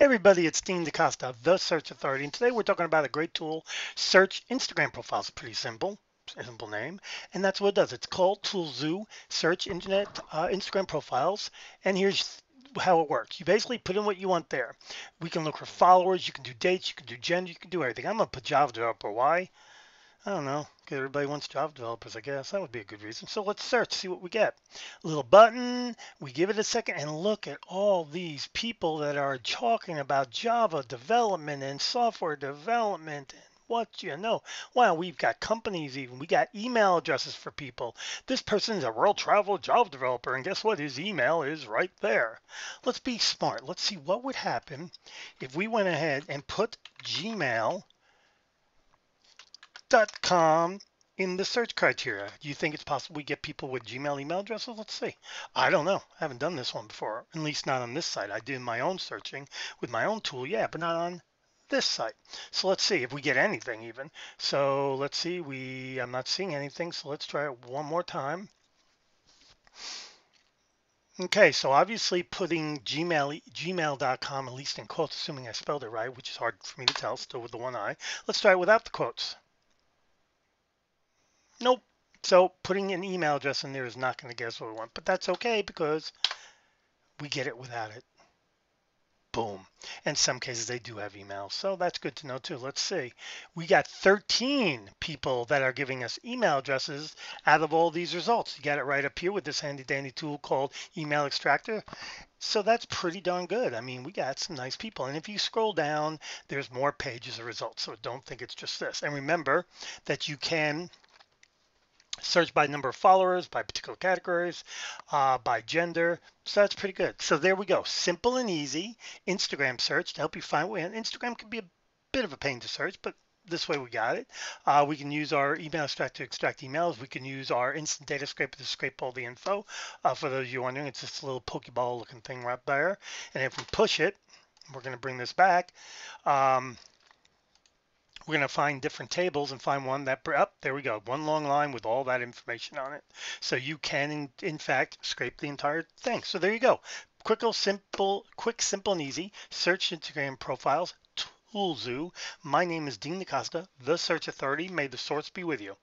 everybody, it's Dean DaCosta, the Search Authority, and today we're talking about a great tool, Search Instagram Profiles. Pretty simple, simple name, and that's what it does. It's called Toolzu, Search Internet uh, Instagram Profiles, and here's how it works. You basically put in what you want there. We can look for followers, you can do dates, you can do gender, you can do everything. I'm put Java developer. Why? I don't know, everybody wants Java developers, I guess. That would be a good reason. So let's search, see what we get. Little button, we give it a second, and look at all these people that are talking about Java development and software development what you know. Wow, we've got companies even. We got email addresses for people. This person is a world travel Java developer, and guess what? His email is right there. Let's be smart. Let's see what would happen if we went ahead and put Gmail com in the search criteria. Do you think it's possible we get people with Gmail email addresses? Let's see. I don't know. I haven't done this one before, at least not on this site. I did my own searching with my own tool, yeah, but not on this site. So let's see if we get anything even. So let's see, we I'm not seeing anything, so let's try it one more time. Okay, so obviously putting Gmail, gmail.com, at least in quotes, assuming I spelled it right, which is hard for me to tell, still with the one eye. Let's try it without the quotes. Nope. So putting an email address in there is not going to get us what we want, but that's okay because we get it without it. Boom. In some cases, they do have emails. So that's good to know too. Let's see. We got 13 people that are giving us email addresses out of all these results. You got it right up here with this handy dandy tool called Email Extractor. So that's pretty darn good. I mean, we got some nice people. And if you scroll down, there's more pages of results. So don't think it's just this. And remember that you can search by number of followers, by particular categories, uh, by gender. So that's pretty good. So there we go. Simple and easy Instagram search to help you find. way. And Instagram can be a bit of a pain to search, but this way we got it. Uh, we can use our email extract to extract emails. We can use our instant data scraper to scrape all the info. Uh, for those of you wondering, it's this little Pokeball looking thing right there. And if we push it, we're going to bring this back. Um, we're going to find different tables and find one that up oh, there we go one long line with all that information on it. So you can in, in fact scrape the entire thing. So there you go. Quick simple quick simple and easy search instagram profiles toolzu my name is dean dacosta the search authority. May the source be with you